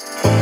Bye.